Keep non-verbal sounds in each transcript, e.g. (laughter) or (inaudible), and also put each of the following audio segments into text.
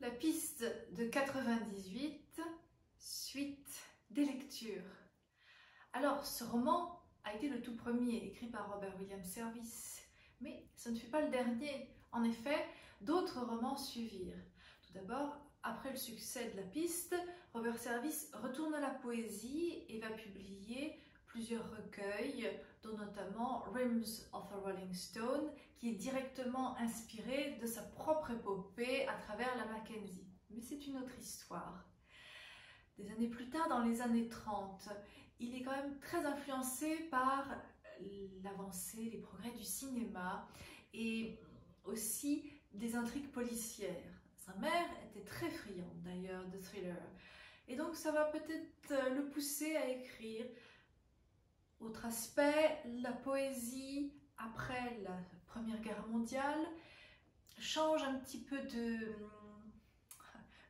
La piste de 98, suite des lectures. Alors, ce roman a été le tout premier écrit par Robert Williams Service, mais ce ne fut pas le dernier. En effet, d'autres romans suivirent. Tout d'abord, après le succès de la piste, Robert Service retourne à la poésie et va publier plusieurs recueils, dont notamment Rims of a Rolling Stone, qui est directement inspiré de sa propre épopée à travers la Mackenzie. Mais c'est une autre histoire. Des années plus tard, dans les années 30, il est quand même très influencé par l'avancée, les progrès du cinéma et aussi des intrigues policières. Sa mère était très friande d'ailleurs de thriller. Et donc ça va peut-être le pousser à écrire autre aspect, la poésie après la Première Guerre mondiale change un petit peu de,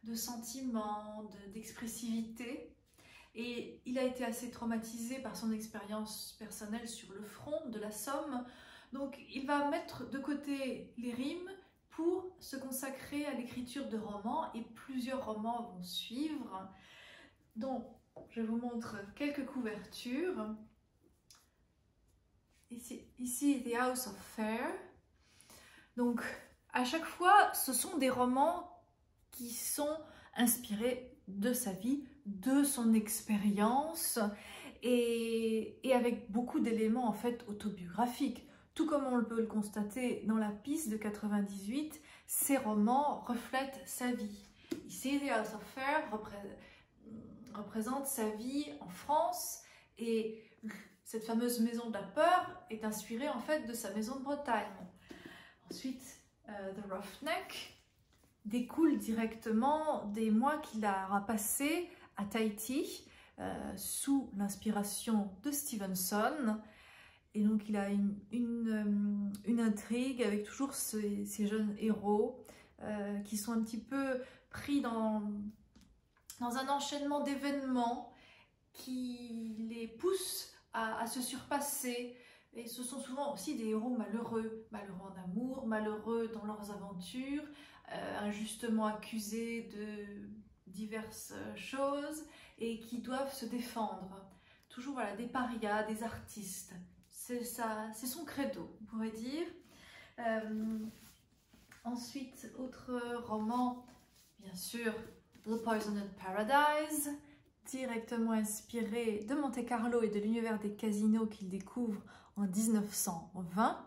de sentiment, d'expressivité. et il a été assez traumatisé par son expérience personnelle sur le front de la Somme. Donc il va mettre de côté les rimes pour se consacrer à l'écriture de romans et plusieurs romans vont suivre. Donc je vous montre quelques couvertures. Ici, ici, The House of Fair. Donc, à chaque fois, ce sont des romans qui sont inspirés de sa vie, de son expérience et, avec beaucoup d'éléments en fait autobiographiques. Tout comme on peut le constater dans la piste de 98, ces romans reflètent sa vie. Ici, The House of Fair représente sa vie en France et cette fameuse maison de la peur est inspirée en fait de sa maison de Bretagne. Ensuite, euh, The Roughneck découle directement des mois qu'il aura passés à Tahiti euh, sous l'inspiration de Stevenson. Et donc il a une, une, euh, intrigue avec toujours ces, jeunes héros qui sont un petit peu pris dans, dans un enchaînement d'événements qui les poussent à, se surpasser. Et ce sont souvent aussi des héros malheureux, malheureux en amour, malheureux dans leurs aventures, euh, injustement accusés de diverses choses et qui doivent se défendre. Toujours voilà, des parias, des artistes. C'est c'est son credo, on pourrait dire. Euh, ensuite, autre roman, bien sûr, The Poisoned Paradise, directement inspiré de Monte Carlo et de l'univers des casinos qu'il découvre en 1920.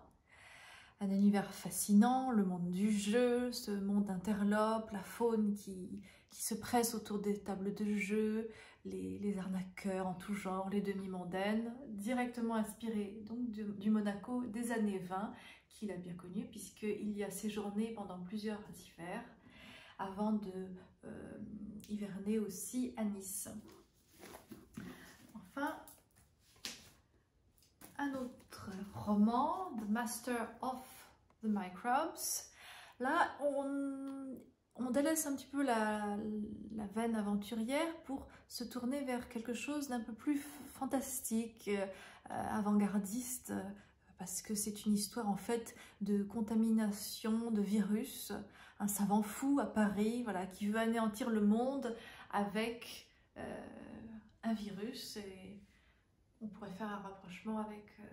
Un univers fascinant, le monde du jeu, ce monde interlope, la faune qui, qui se presse autour des tables de jeu, les, arnaqueurs en tout genre, les demi-mondaines, directement inspiré donc du, Monaco des années 20 qu'il a bien connu puisqu'il y a séjourné pendant plusieurs hivers avant de euh, hiverner aussi à Nice. Enfin, un autre roman, The Master of the Microbes. Là, on, délaisse un petit peu la, veine aventurière pour se tourner vers quelque chose d'un peu plus fantastique, euh, avant-gardiste, parce que c'est une histoire en fait de contamination de virus, un savant fou à Paris, voilà, qui veut anéantir le monde avec euh, un virus et on pourrait faire un rapprochement avec euh,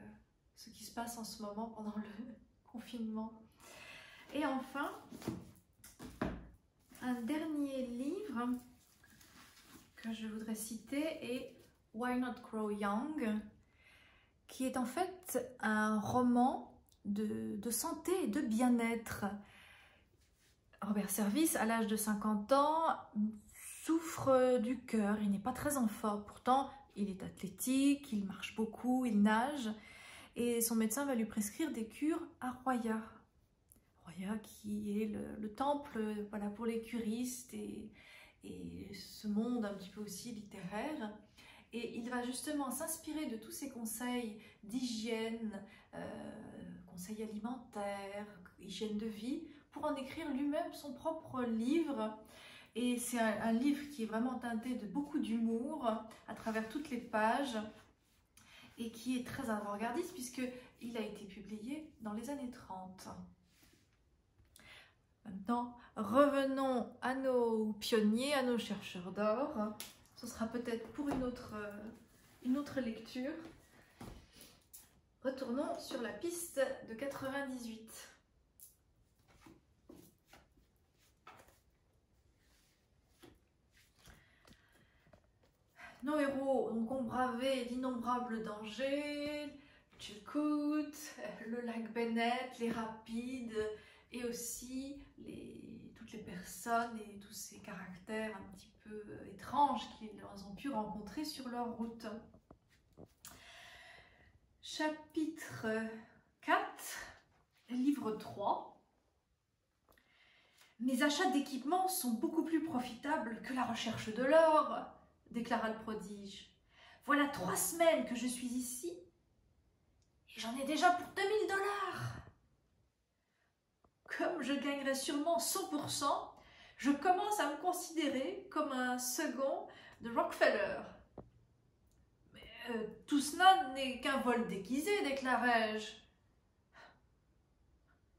ce qui se passe en ce moment pendant le (laughs) confinement. Et enfin, un dernier livre que je voudrais citer est Why Not Grow Young, qui est en fait un roman de, de santé et de bien-être. Robert Service, à l'âge de 50 ans, souffre du cœur, il n'est pas très en forme. Pourtant, il est athlétique, il marche beaucoup, il nage. Et son médecin va lui prescrire des cures à Roya. Roya qui est le, temple voilà, pour les curistes et, ce monde un petit peu aussi littéraire. Et il va justement s'inspirer de tous ces conseils d'hygiène, euh, conseils alimentaires, hygiène de vie, pour en écrire lui-même son propre livre. Et c'est un, livre qui est vraiment teinté de beaucoup d'humour à travers toutes les pages et qui est très avant-gardiste puisqu'il a été publié dans les années 30. Maintenant, revenons à nos pionniers, à nos chercheurs d'or. Ce sera peut-être pour une autre, euh, une autre lecture. Retournons sur la piste de 98. Nos héros ont bravé d'innombrables dangers, Chilcoot, le lac Bennett, les rapides et aussi toutes les personnes et tous ces caractères un petit peu étranges qu'ils ont pu rencontrer sur leur route. Chapitre 4, livre 3. Mes achats d'équipements sont beaucoup plus profitables que la recherche de l'or, déclara le prodige. Voilà trois semaines que je suis ici et j'en ai déjà pour 2000 dollars. Comme je gagnerai sûrement 100%, je commence à me considérer comme un second de Rockefeller. Mais euh, tout cela n'est qu'un vol déguisé, déclarai-je.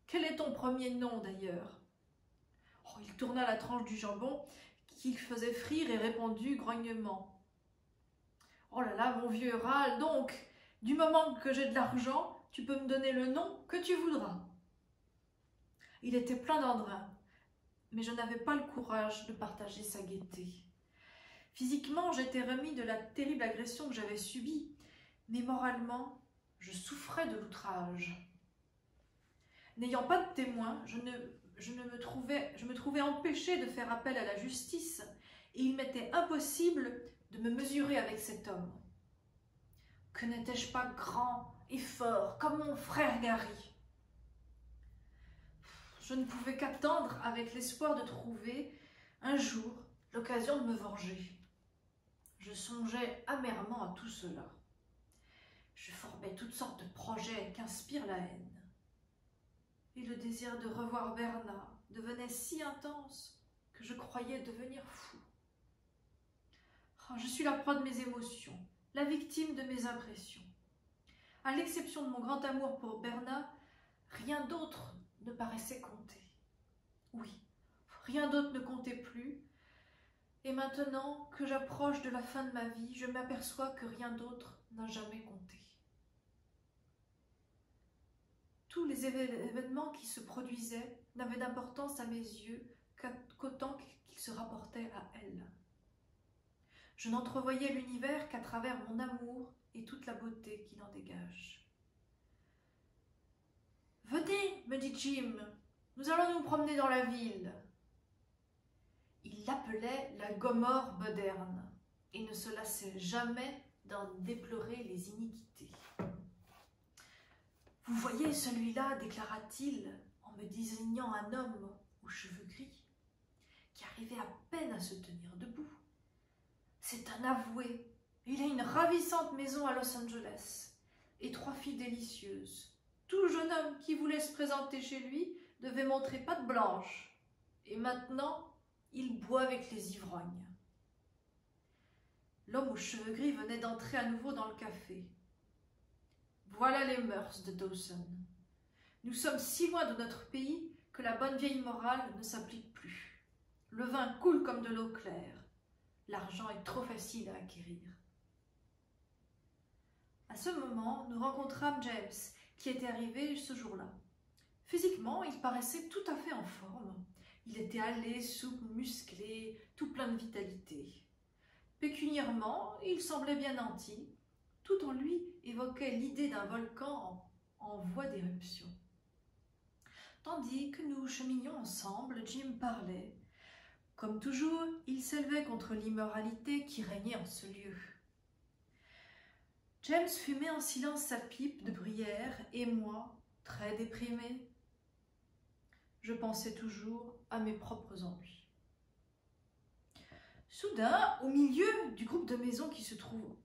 Quel est ton premier nom d'ailleurs? Oh, Il tourna la tranche du jambon qu'il faisait frire et répondit grognement. Oh là là, mon vieux râle, donc, du moment que j'ai de l'argent, tu peux me donner le nom que tu voudras. Il était plein d'entrain, mais je n'avais pas le courage de partager sa gaieté. Physiquement, j'étais remis de la terrible agression que j'avais subie, mais moralement, je souffrais de l'outrage. N'ayant pas de témoins, je ne je, me trouvais, me trouvais empêchée de faire appel à la justice et il m'était impossible de me mesurer avec cet homme. Que n'étais-je pas grand et fort comme mon frère Gary? Je ne pouvais qu'attendre avec l'espoir de trouver un jour l'occasion de me venger. Je songeais amèrement à tout cela. Je formais toutes sortes de projets qu'inspire la haine et le désir de revoir Bernard devenait si intense que je croyais devenir fou. Oh, je suis la proie de mes émotions, la victime de mes impressions. À l'exception de mon grand amour pour Bernard, rien d'autre ne paraissait compter. Oui, rien d'autre ne comptait plus. Et maintenant que j'approche de la fin de ma vie, je m'aperçois que rien d'autre n'a jamais compté. Tous les événements qui se produisaient n'avaient d'importance à mes yeux qu'autant qu'ils se rapportaient à elle. Je n'entrevoyais l'univers qu'à travers mon amour et toute la beauté qu'il en dégage. Venez, me dit Jim, nous allons nous promener dans la ville. Il l'appelait la Gomorre moderne et ne se lassait jamais d'en déplorer les iniquités. Vous voyez celui-là, déclara-t-il en me désignant un homme aux cheveux gris, qui arrivait à peine à se tenir debout. C'est un avoué. Il a une ravissante maison à Los Angeles et trois filles délicieuses. Tout jeune homme qui voulait se présenter chez lui devait montrer patte blanche. Et maintenant, il boit avec les ivrognes. L'homme aux cheveux gris venait d'entrer à nouveau dans le café. Voilà les mœurs de Dawson. Nous sommes si loin de notre pays que la bonne vieille morale ne s'applique plus. Le vin coule comme de l'eau claire. L'argent est trop facile à acquérir. À ce moment, nous rencontrâmes James, qui était arrivé ce jour-là. Physiquement, il paraissait tout à fait en forme. Il était allé, souple, musclé, tout plein de vitalité. Pécuniairement, il semblait bien nanti, tout en lui évoquait l'idée d'un volcan en, voie d'éruption. Tandis que nous cheminions ensemble, Jim parlait. Comme toujours, il s'élevait contre l'immoralité qui régnait en ce lieu. James fumait en silence sa pipe de bruyère et moi, très déprimé, je pensais toujours à mes propres ennuis. Soudain, au milieu du groupe de maisons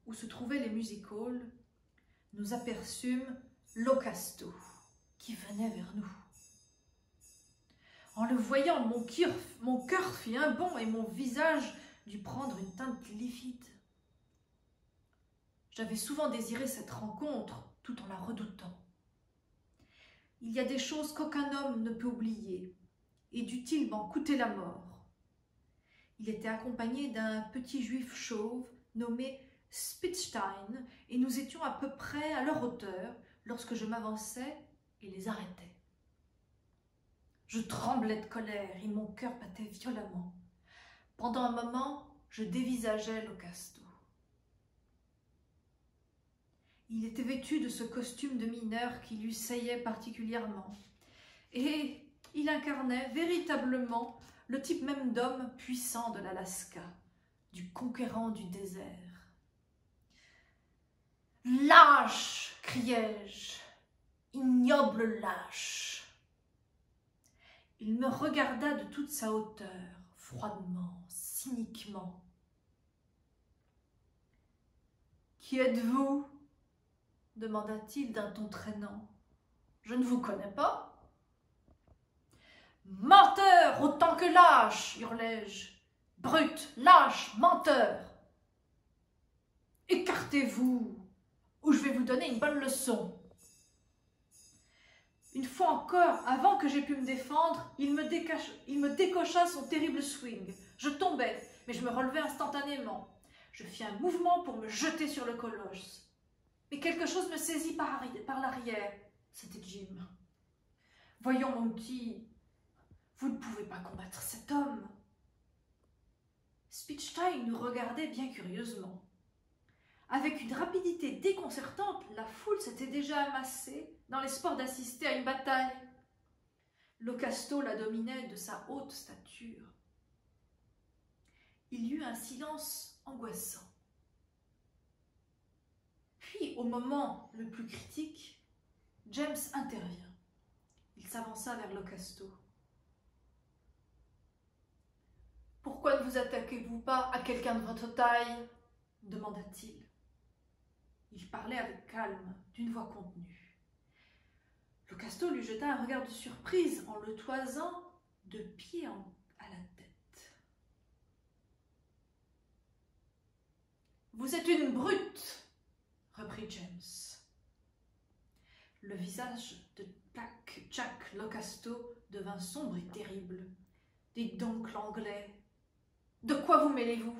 où se trouvaient les music halls, nous aperçûmes Locasto qui venait vers nous. En le voyant, mon cœur, mon cœur fit un bond et mon visage dut prendre une teinte livide. J'avais souvent désiré cette rencontre tout en la redoutant. Il y a des choses qu'aucun homme ne peut oublier, et dût-il m'en coûter la mort? Il était accompagné d'un petit juif chauve nommé Spitzstein, et nous étions à peu près à leur hauteur lorsque je m'avançais et les arrêtais. Je tremblais de colère et mon cœur battait violemment. Pendant un moment, je dévisageais Locasto. Il était vêtu de ce costume de mineur qui lui saillait particulièrement. Et il incarnait véritablement le type même d'homme puissant de l'Alaska, du conquérant du désert. Lâche criai-je, ignoble lâche. Il me regarda de toute sa hauteur, froidement, cyniquement. Qui êtes-vous? demanda-t-il d'un ton traînant. Je ne vous connais pas. Menteur autant que lâche, hurlai-je. Brute, lâche, menteur. Écartez-vous, ou je vais vous donner une bonne leçon. Une fois encore, avant que j'aie pu me défendre, il me, décocha son terrible swing. Je tombais, mais je me relevai instantanément. Je fis un mouvement pour me jeter sur le colosse. Mais quelque chose me saisit par, par l'arrière. C'était Jim. Voyons, mon petit, vous ne pouvez pas combattre cet homme. Spitzstein nous regardait bien curieusement. Avec une rapidité déconcertante, la foule s'était déjà amassée dans l'espoir d'assister à une bataille. Locasto la dominait de sa haute stature. Il y eut un silence angoissant. Puis, au moment le plus critique, James intervient. Il s'avança vers Locasto. Pourquoi ne vous attaquez-vous pas à quelqu'un de votre taille demanda-t-il. Il parlait avec calme, d'une voix contenue. Locasto lui jeta un regard de surprise en le toisant de pied à la tête. Vous êtes une brute, reprit James. Le visage de Jack Locasto devint sombre et terrible. Dites donc l'anglais. De quoi vous mêlez-vous?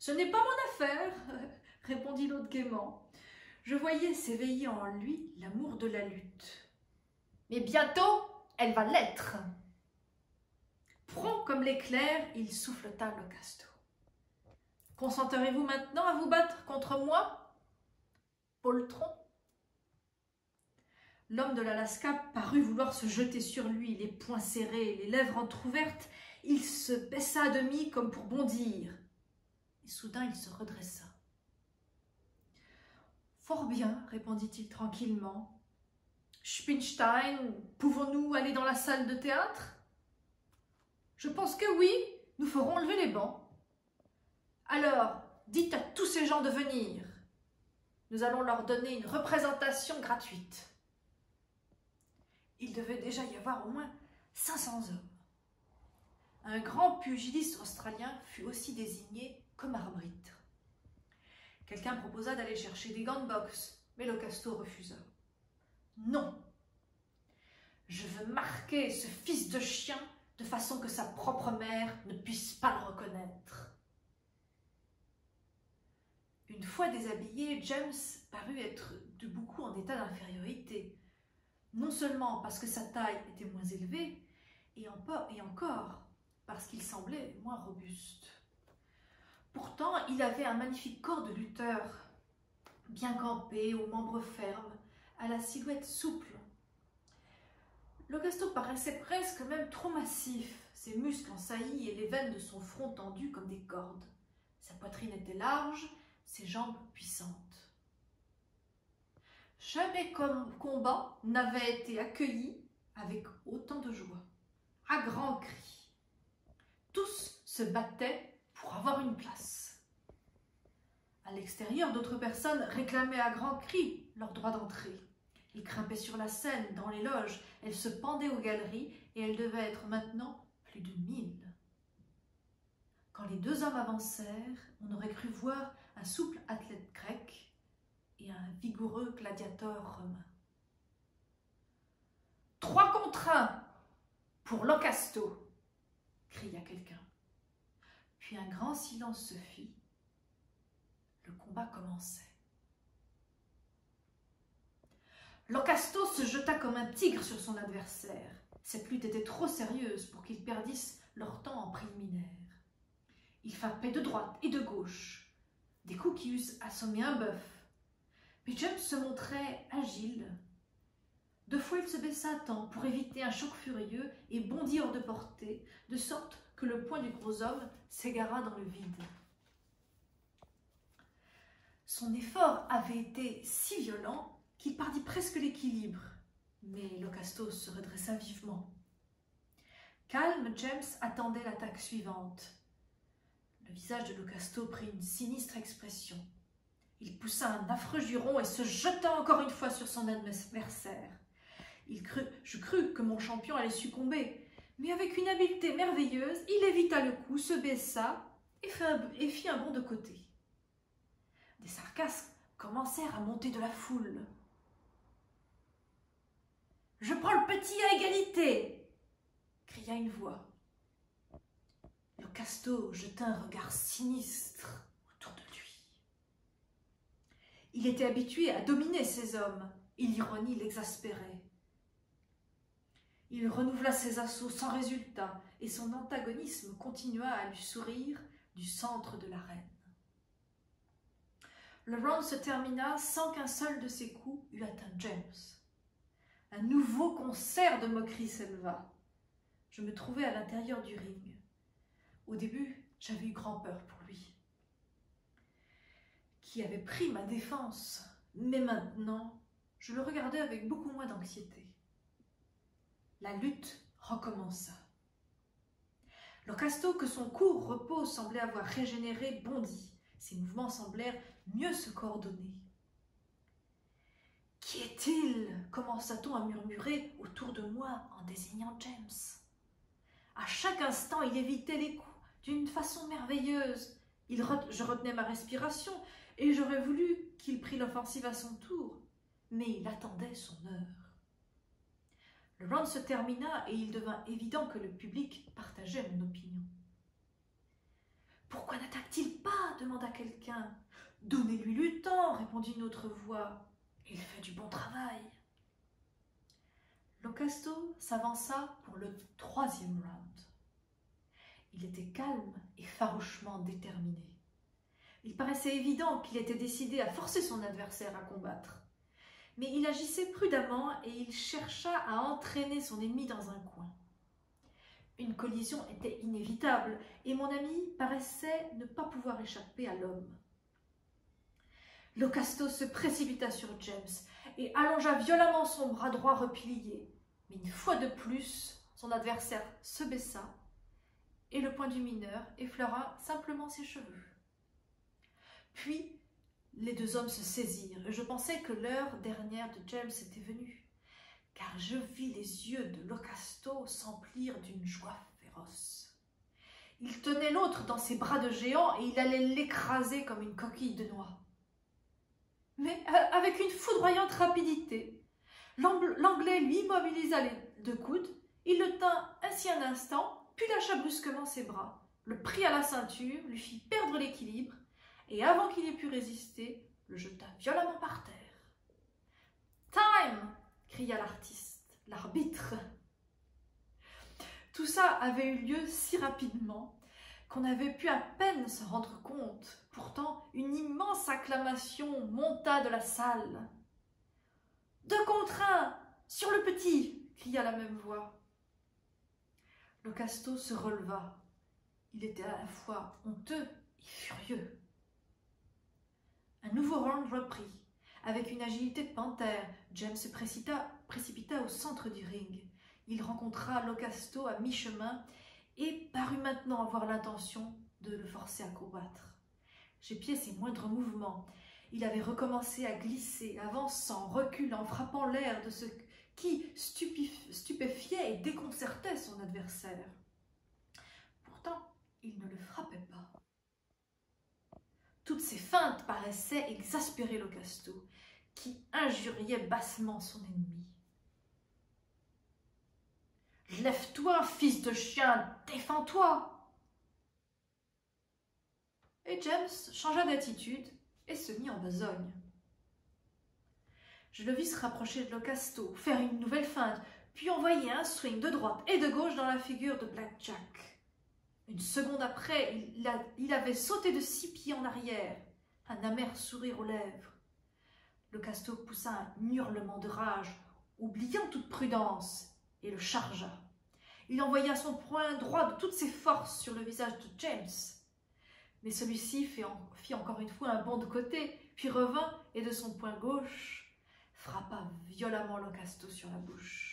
Ce n'est pas mon affaire, (laughs) répondit l'autre gaiement. Je voyais s'éveiller en lui l'amour de la lutte. Mais bientôt, elle va l'être. Prompt comme l'éclair, il souffleta le casto. Consentirez-vous maintenant à vous battre contre moi Poltron? L'homme de l'Alaska parut vouloir se jeter sur lui, les poings serrés, les lèvres entr'ouvertes. Il se baissa à demi comme pour bondir. Et soudain il se redressa. Fort bien, répondit-il tranquillement. Spinstein, pouvons-nous aller dans la salle de théâtre? Je pense que oui, nous ferons lever les bancs. Alors, dites à tous ces gens de venir. Nous allons leur donner une représentation gratuite. Il devait déjà y avoir au moins 500 hommes. Un grand pugiliste australien fut aussi désigné comme arbitre. Quelqu'un proposa d'aller chercher des gants de boxe, mais Locasto refusa. Non, je veux marquer ce fils de chien de façon que sa propre mère ne puisse pas le reconnaître. Une fois déshabillé, James parut être de beaucoup en état d'infériorité, non seulement parce que sa taille était moins élevée, et, et encore parce qu'il semblait moins robuste. Pourtant, il avait un magnifique corps de lutteur, bien campé, aux membres fermes, à la silhouette souple. Le gasto paraissait presque même trop massif, ses muscles en saillie et les veines de son front tendues comme des cordes. Sa poitrine était large, ses jambes puissantes. Jamais comme combat n'avait été accueilli avec autant de joie. À grands cris. Tous se battaient pour avoir une place. À l'extérieur, d'autres personnes réclamaient à grands cris leur droit d'entrée. Ils grimpaient sur la scène, dans les loges, elles se pendaient aux galeries et elles devaient être maintenant plus de mille. Quand les deux hommes avancèrent, on aurait cru voir un souple athlète grec et un vigoureux gladiateur romain. Trois contre un, Pour Locasto cria quelqu'un. Puis un grand silence se fit. Le combat commençait. Locasto se jeta comme un tigre sur son adversaire. Cette lutte était trop sérieuse pour qu'ils perdissent leur temps en préliminaire. Il frappait de droite et de gauche, des coups qui eussent assommé un bœuf. Mais James se montrait agile. Deux fois il se baissa à temps pour éviter un choc furieux et bondit hors de portée, de sorte que le poing du gros homme s'égara dans le vide. Son effort avait été si violent qu'il perdit presque l'équilibre, mais Locasto se redressa vivement. Calme, James attendait l'attaque suivante. Le visage de Locasto prit une sinistre expression. Il poussa un affreux juron et se jeta encore une fois sur son adversaire. Je crus que mon champion allait succomber, mais avec une habileté merveilleuse, il évita le coup, se baissa et, et fit un bond de côté. Des sarcasmes commencèrent à monter de la foule. Je prends le petit à égalité cria une voix. Le casto jeta un regard sinistre autour de lui. Il était habitué à dominer ses hommes, et l'ironie l'exaspérait. Il renouvela ses assauts sans résultat, et son antagonisme continua à lui sourire du centre de l'arène. Le round se termina sans qu'un seul de ses coups eût atteint James. Un nouveau concert de moqueries s'éleva. Je me trouvais à l'intérieur du ring. Au début, j'avais eu grand peur pour lui, qui avait pris ma défense, mais maintenant, je le regardais avec beaucoup moins d'anxiété. La lutte recommença. Locasto, que son court repos semblait avoir régénéré, bondit. Ses mouvements semblèrent mieux se coordonner. Qui est-il? commença-t-on à murmurer autour de moi en désignant James. À chaque instant, il évitait les coups d'une façon merveilleuse. Il je retenais ma respiration et j'aurais voulu qu'il prît l'offensive à son tour, mais il attendait son heure. Le round se termina et il devint évident que le public partageait mon opinion. Pourquoi n'attaque-t-il pas? demanda quelqu'un. Donnez-lui le temps, répondit une autre voix. Il fait du bon travail. Locasto s'avança pour le troisième round. Il était calme et farouchement déterminé. Il paraissait évident qu'il était décidé à forcer son adversaire à combattre. Mais il agissait prudemment et il chercha à entraîner son ennemi dans un coin. Une collision était inévitable et mon ami paraissait ne pas pouvoir échapper à l'homme. Locasto se précipita sur James et allongea violemment son bras droit replié. Mais une fois de plus, son adversaire se baissa et le poing du mineur effleura simplement ses cheveux. Puis, les deux hommes se saisirent et je pensais que l'heure dernière de James était venue, car je vis les yeux de Locasto s'emplir d'une joie féroce. Il tenait l'autre dans ses bras de géant et il allait l'écraser comme une coquille de noix mais euh, avec une foudroyante rapidité. L'anglais lui immobilisa les deux coudes, il le tint ainsi un instant, puis lâcha brusquement ses bras, le prit à la ceinture, lui fit perdre l'équilibre, et avant qu'il ait pu résister, le jeta violemment par terre. Time cria l'artiste, l'arbitre. Tout ça avait eu lieu si rapidement qu'on avait pu à peine se rendre compte. Pourtant, une immense acclamation monta de la salle. Deux contre un Sur le petit cria la même voix. Le casto se releva. Il était à la fois honteux et furieux. Un nouveau round reprit. Avec une agilité de panthère, James se précipita, précipita au centre du ring. Il rencontra Locasto à mi-chemin et parut maintenant avoir l'intention de le forcer à combattre. J'épiais ses moindres mouvements. Il avait recommencé à glisser, avançant, reculant, frappant l'air de ce qui stupéfiait et déconcertait son adversaire. Pourtant, il ne le frappait pas. Toutes ces feintes paraissaient exaspérer Locasto, qui injuriait bassement son ennemi. Lève-toi, fils de chien, défends-toi Et James changea d'attitude et se mit en besogne. Je le vis se rapprocher de Locasto, faire une nouvelle feinte, puis envoyer un swing de droite et de gauche dans la figure de Black Jack. Une seconde après, il, avait sauté de six pieds en arrière, un amer sourire aux lèvres. Locasto poussa un hurlement de rage, oubliant toute prudence, et le chargea. Il envoya son poing droit de toutes ses forces sur le visage de James. Mais celui-ci fit encore une fois un bond de côté, puis revint et de son poing gauche frappa violemment Locasto sur la bouche.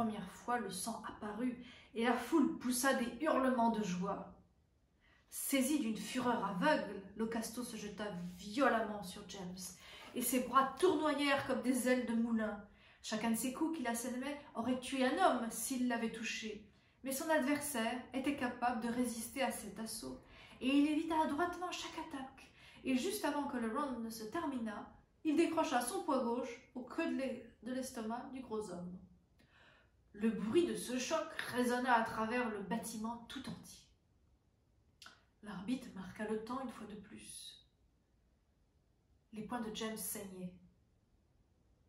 Première fois, le sang apparut et la foule poussa des hurlements de joie. Saisi d'une fureur aveugle, Locasto se jeta violemment sur James et ses bras tournoyèrent comme des ailes de moulin. Chacun de ses coups qu'il assénait aurait tué un homme s'il l'avait touché. Mais son adversaire était capable de résister à cet assaut, et il évita adroitement chaque attaque. Et juste avant que le round ne se terminât, il décrocha son poids gauche au creux de l'estomac du gros homme. Le bruit de ce choc résonna à travers le bâtiment tout entier. L'arbitre marqua le temps une fois de plus. Les poings de James saignaient.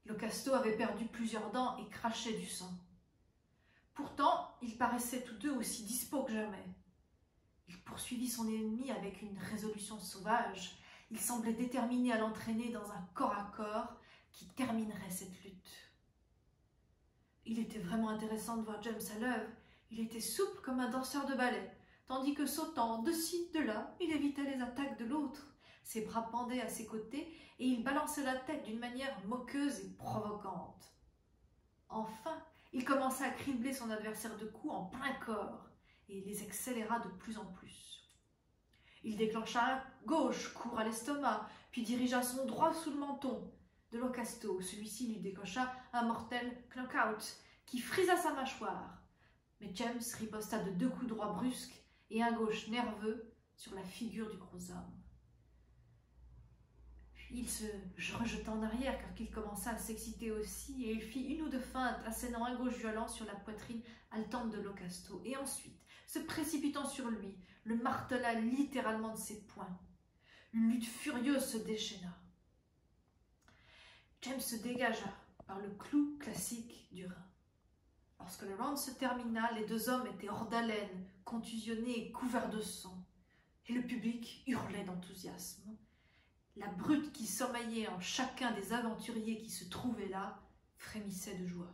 Locasto avait perdu plusieurs dents et crachait du sang. Pourtant, ils paraissaient tous deux aussi dispos que jamais. Il poursuivit son ennemi avec une résolution sauvage. Il semblait déterminé à l'entraîner dans un corps à corps qui terminerait cette lutte. Il était vraiment intéressant de voir James à l'œuvre. Il était souple comme un danseur de ballet, tandis que sautant de ci, de là, il évitait les attaques de l'autre. Ses bras pendaient à ses côtés et il balançait la tête d'une manière moqueuse et provocante. Enfin, il commença à cribler son adversaire de coups en plein corps et les accéléra de plus en plus. Il déclencha un gauche, court à l'estomac, puis dirigea son droit sous le menton de Locasto. Celui-ci lui décocha un mortel knockout qui frisa sa mâchoire. Mais James riposta de deux coups droits brusques et un gauche nerveux sur la figure du gros homme. Il se rejeta en arrière car il commença à s'exciter aussi et il fit une ou deux feintes assénant un gauche violent sur la poitrine haletante de Locasto et ensuite, se précipitant sur lui, le martela littéralement de ses poings. Une lutte furieuse se déchaîna. James se dégagea par le clou classique du rein. Lorsque le round se termina, les deux hommes étaient hors d'haleine, contusionnés et couverts de sang, et le public hurlait d'enthousiasme. La brute qui sommeillait en chacun des aventuriers qui se trouvaient là frémissait de joie.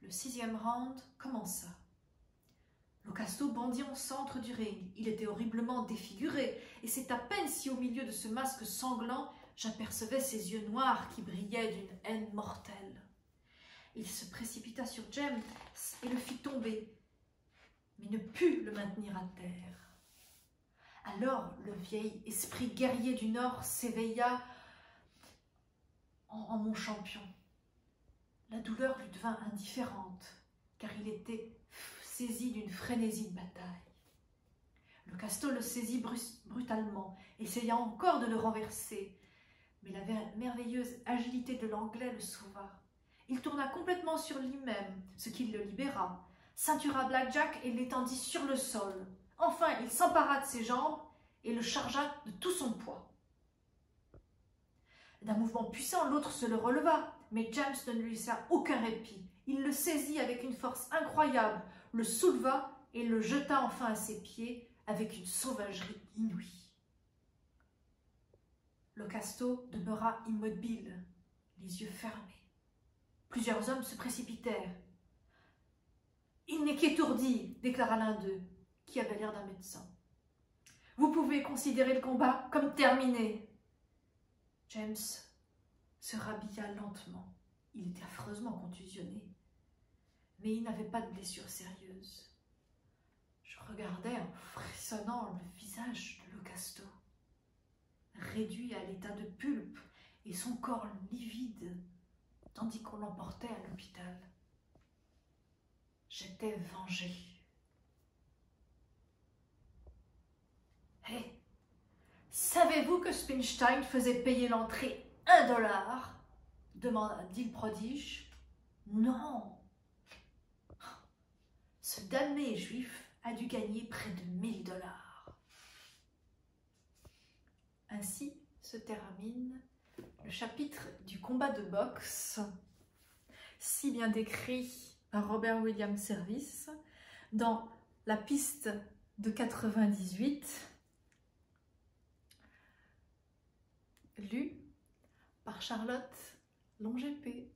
Le sixième round commença. Locasto bondit au centre du ring. Il était horriblement défiguré, et c'est à peine si au milieu de ce masque sanglant j'apercevais ses yeux noirs qui brillaient d'une haine mortelle. Il se précipita sur James et le fit tomber, mais ne put le maintenir à terre. Alors le vieil esprit guerrier du Nord s'éveilla en, mon champion. La douleur lui devint indifférente, car il était saisi d'une frénésie de bataille. Le casto le saisit brutalement, essayant encore de le renverser, mais la merveilleuse agilité de l'anglais le sauva. Il tourna complètement sur lui-même, ce qui le libéra, ceintura Blackjack et l'étendit sur le sol. Enfin, il s'empara de ses jambes et le chargea de tout son poids. D'un mouvement puissant, l'autre se le releva, mais James ne lui laissa aucun répit. Il le saisit avec une force incroyable, le souleva et le jeta enfin à ses pieds avec une sauvagerie inouïe. Le casto demeura immobile, les yeux fermés. Plusieurs hommes se précipitèrent. Il n'est qu'étourdi, déclara l'un d'eux qui avait l'air d'un médecin. Vous pouvez considérer le combat comme terminé. James se rhabilla lentement. Il était affreusement contusionné, mais il n'avait pas de blessure sérieuse. Je regardais en frissonnant le visage de Locasto, réduit à l'état de pulpe et son corps livide, tandis qu'on l'emportait à l'hôpital. J'étais vengé. Savez-vous que Spinstein faisait payer l'entrée un dollar? demanda-t-il. Non Ce damné juif a dû gagner près de 1000 dollars. Ainsi se termine le chapitre du combat de boxe, si bien décrit par Robert Williams Service dans La piste de 98, lu par Charlotte Longépé.